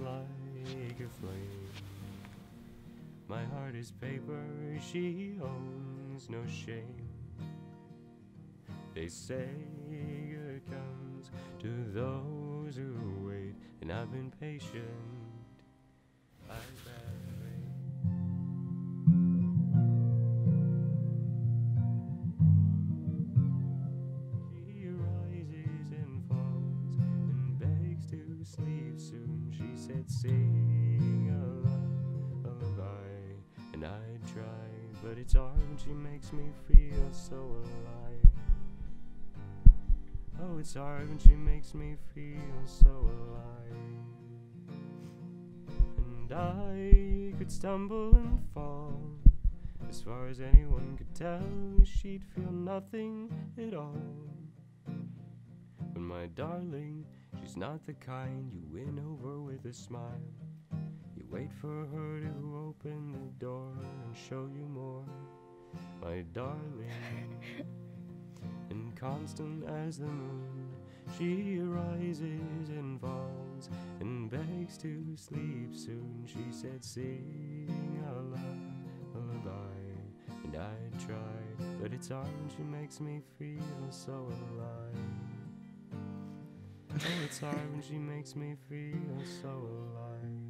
like a flame. My heart is paper, she owns no shame. They say it comes to those who wait, and I've been patient. I've been She rises and falls and begs to sleep soon. She said, Sing a lullaby, and I try, but it's hard she makes me feel so alive. Oh, it's hard when she makes me feel so alive. And I could stumble and fall. As far as anyone could tell, she'd feel nothing at all. But my darling, she's not the kind you win over with a smile. You wait for her to open the door and show you more. My darling, and constant as the moon, she rises and falls and begs to sleep soon. She said, Sing a lullaby, and I tried, but it's hard when she makes me feel so alive. Oh, it's when she makes me feel so alive.